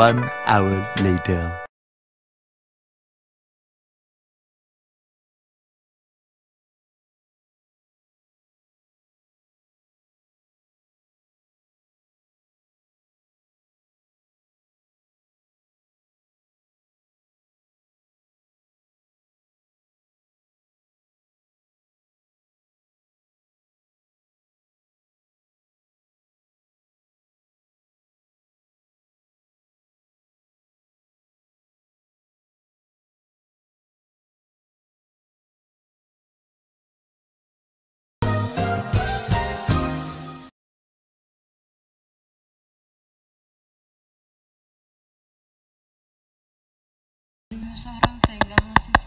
One hour later. sabrán tengan